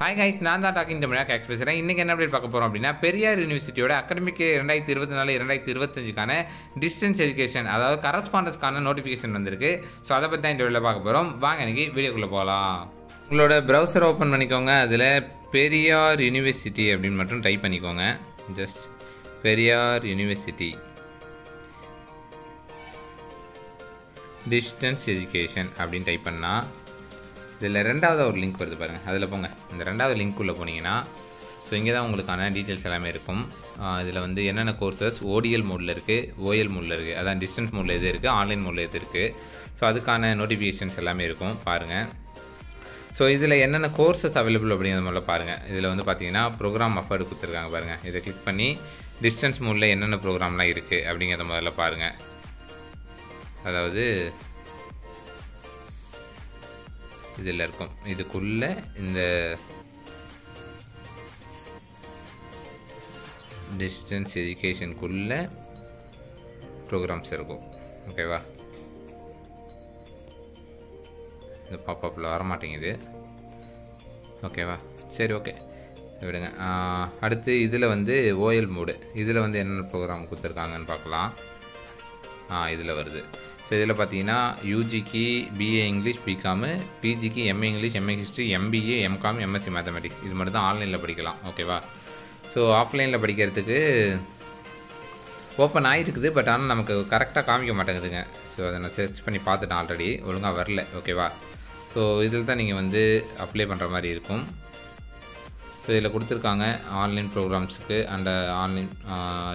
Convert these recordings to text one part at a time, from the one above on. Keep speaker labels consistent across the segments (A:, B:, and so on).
A: Hi guys நான் தான் docking தமிழாக கேக்ஸ் பேசுகிறேன் இன்றைக்கி என்ன அப்டேட் பார்க்க போகிறோம் அப்படின்னா பெரியார் யூனிவர்சிட்டியோட அகடமிக் ரெண்டாயிரத்தி இருபத்தி நாலு ரெண்டாயிரத்தி இருபத்தஞ்சுக்கான டிஸ்டன்ஸ் எஜுகேஷன் அதாவது கரஸ்பாண்டன்ஸ்க்கான நோட்டிஃபிகேஷன் வந்திருக்கு. ஸோ அதை பற்றி தான் இந்த வீடியோவில் பார்க்க போகிறோம் வாங்க இன்றைக்கி வீடியோக்குள்ளே போகலாம். உங்களோட ப்ரௌசர் ஓப்பன் பண்ணிக்கோங்க. அதில் பெரியார் யூனிவர்சிட்டி அப்படின்னு மட்டும் டைப் பண்ணிக்கோங்க. Just Periyar university distance education அப்படின்னு டைப் பண்ணால் இதில் ரெண்டாவது ஒரு லிங்க் வருது பாருங்கள் அதில் போங்க. இந்த ரெண்டாவது லிங்க் உள்ளே போனீங்கன்னா ஸோ இங்கே தான் உங்களுக்கான டீட்டெயில்ஸ் எல்லாமே இருக்கும். இதில் வந்து என்னென்ன கோர்சஸ் ஓடிஎல் மோடில் இருக்குது ஓஎல் மோடில் இருக்குது அதான் டிஸ்டன்ஸ் மோடில் எது இருக்குது ஆன்லைன் மோடில் எது இருக்குது ஸோ அதுக்கான நோட்டிஃபிகேஷன்ஸ் எல்லாமே இருக்கும். பாருங்கள் ஸோ இதில் என்னென்ன கோர்சஸ் அவைலபிள் அப்படிங்கிற முதல்ல பாருங்கள் இதில் வந்து பார்த்தீங்கன்னா ப்ரோக்ராம் அஃபர்டு கொடுத்துருக்காங்க பாருங்கள் இதை கிளிக் பண்ணி டிஸ்டன்ஸ் மோடில் என்னென்ன ப்ரோக்ராம்லாம் இருக்குது அப்படிங்கிறத முதல்ல பாருங்கள் அதாவது இதில் இருக்கும். இதுக்குள்ளே இந்த டிஸ்டன்ஸ் எஜுகேஷனுக்குள்ளே ப்ரோக்ராம்ஸ் இருக்கும். ஓகேவா இந்த பாப்பப்பில் வரமாட்டேங்குது. ஓகேவா சரி ஓகே விடுங்க. அடுத்து இதில் வந்து ஓஎல் மூடு இதில் வந்து என்னென்ன ப்ரோக்ராம் கொடுத்துருக்காங்கன்னு பார்க்கலாம். ஆ இதில் வருது. ஸோ இதில் பார்த்தீங்கன்னா யூஜிக்கு BA English BCom பிஜிக்கு MA English MA history MBA MCom MSc mathematics இது மட்டும் தான் ஆன்லைனில் படிக்கலாம் ஓகேவா ஸோ ஆஃப்லைனில் படிக்கிறதுக்கு ஓப்பன் ஆகிருக்குது பட் ஆனால் நமக்கு கரெக்டாக காமிக்க மாட்டேங்குதுங்க. ஸோ அதை நான் சர்ச் பண்ணி பார்த்துட்டேன் ஆல்ரெடி ஒழுங்காக வரல ஓகேவா ஸோ இதில் தான் நீங்கள் வந்து அப்ளை பண்ணுற மாதிரி இருக்கும். ஸோ இதில் கொடுத்துருக்காங்க ஆன்லைன் ப்ரோக்ராம்ஸுக்கு அண்ட் ஆன்லைன்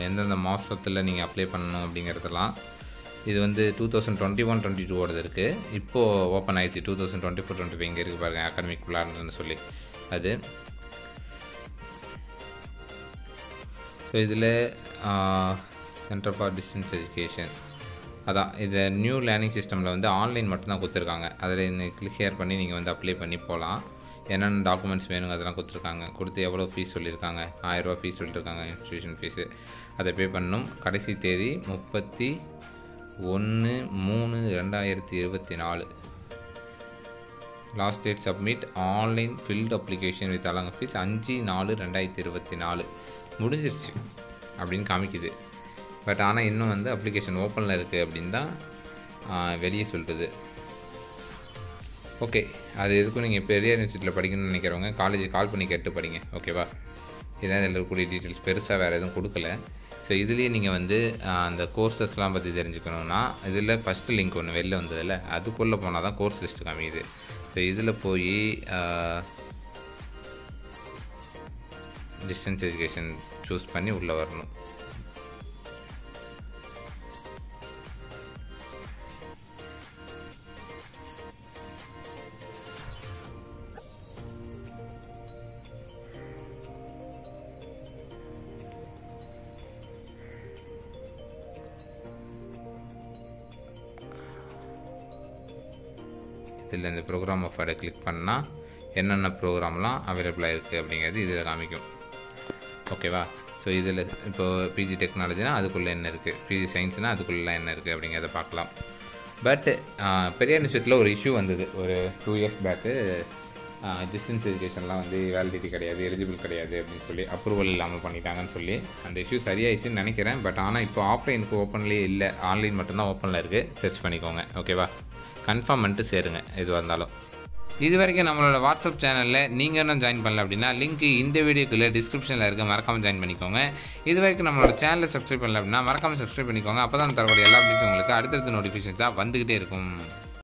A: எந்தெந்த மாதத்தில் நீங்கள் அப்ளை பண்ணணும் அப்படிங்கிறதெல்லாம். இது வந்து two thousand twenty one twenty டூவோடது இருக்குது இப்போது ஓப்பன் ஆயிடுச்சு. Two thousand twenty four twenty five இங்கே இருக்குது பாருங்கள் அகாடமிக் பிளான்னு சொல்லி. அது. ஸோ இதில் சென்டர் ஃபார் டிஸ்டன்ஸ் எஜுகேஷன் அதான். இது நியூ லேர்னிங் சிஸ்டமில் வந்து ஆன்லைன் மட்டும்தான் கொடுத்துருக்காங்க. அதில் இந்த கிளிக் ஹேர் பண்ணி நீங்கள் வந்து அப்ளை பண்ணி போகலாம் என்னென்ன டாக்குமெண்ட்ஸ் வேணுங்க அதெல்லாம் கொடுத்துருக்காங்க. கொடுத்து எவ்வளோ ஃபீஸ் சொல்லியிருக்காங்க? ஆயிரரூபா ஃபீஸ் சொல்லியிருக்காங்க. இன்ஸ்டியூஷன் ஃபீஸு அதை பே பண்ணணும். கடைசி தேதி முப்பத்தி ஒன்று மூணு ரெண்டாயிரத்தி இருபத்தி நாலு. Last date submit online filled application with அலங்க fee அஞ்சு நாலு ரெண்டாயிரத்தி இருபத்தி நாலு. முடிஞ்சிருச்சு அப்படின்னு காமிக்குது. பட் ஆனால் இன்னும் வந்து அப்ளிகேஷன் ஓப்பனில் இருக்குது அப்படின்னு தான் வெளியே சொல்கிறது ஓகே அது எதுக்கும் நீங்கள் பெரிய யூனிவர்சிட்டியில் படிக்கணும்னு நினைக்கிறவங்க காலேஜ் கால் பண்ணி கேட்டு படிங்க. ஓகேவா இதான் இதில் இருக்கக்கூடிய டீட்டெயில்ஸ் பெருசாக வேறு எதுவும் கொடுக்கல. ஸோ இதுலேயே நீங்கள் வந்து அந்த கோர்சஸ்லாம் பற்றி தெரிஞ்சுக்கணுன்னா இதில் ஃபஸ்ட்டு லிங்க் ஒன்று வெளில வந்ததில்ல அதுக்குள்ளே போனால் தான் கோர்ஸ் லிஸ்ட்டு காமிக்குது. ஸோ இதில் போய் டிஸ்டன்ஸ் எஜுகேஷன் சூஸ் பண்ணி உள்ளே வரணும். இதில் இந்த ப்ரோக்ராம் ஆஃபரை கிளிக் பண்ணால் என்னென்ன ப்ரோக்ராம்லாம் அவைலபிளாக இருக்குது அப்படிங்கிறது இதில் காமிக்கும். ஓகேவா ஸோ இதில் இப்போது பிஜி டெக்னாலஜினால் அதுக்குள்ளே என்ன இருக்குது பிஜி சயின்ஸ்னால் அதுக்குள்ளே என்ன இருக்குது அப்படிங்கிறத பார்க்கலாம். பட் பெரியார் யூனிவர்சிட்டியில் ஒரு இஷ்யூ வந்தது. ஒரு டூ இயர்ஸ் பேக்கு டிஸ்டன்ஸ் எஜுகேஷன்லாம் வந்து வேலிடிட்டி கிடையாது எலிஜிபிள் கிடையாது அப்படின்னு சொல்லி அப்ரூவல் இல்லாமல் பண்ணிட்டாங்கன்னு சொல்லி அந்த இஷ்யூ சரியாயிடுச்சுன்னு நினைக்கிறேன். பட் ஆனால் இப்போ ஆஃப்லைனுக்கு ஓப்பன்லேயே இல்லை. ஆன்லைன் மட்டும்தான் ஓப்பனில் இருக்குது சர்ச் பண்ணிக்கோங்க. ஓகேவா கன்ஃபார்ம் பண்ணிட்டு சேருங்க எதுவாக இருந்தாலும். இது வரைக்கும் நம்மளோட வாட்ஸ்அப் சேனலில் நீங்கள் என்ன ஜாயின் பண்ணல அப்படின்னா லிங்க் இந்த வீடியோக்குள்ளே டிஸ்கிரிப்ஷனில் இருக்க. மறக்காமல் ஜாயின் பண்ணிக்கோங்க. இது வரைக்கும் நம்மளோட சேனலை சப்ஸ்கிரைப் பண்ணல அப்படின்னா மறக்காமல் சப்ஸ்கிரைப் பண்ணிக்கோங்க. அப்போ தான் தரக்கூடிய எல்லா அப்டேட்ஸும் உங்களுக்கு அடுத்தடுத்த நோட்டிஃபிகேஷன்ஸாக வந்துக்கிட்டே இருக்கும்.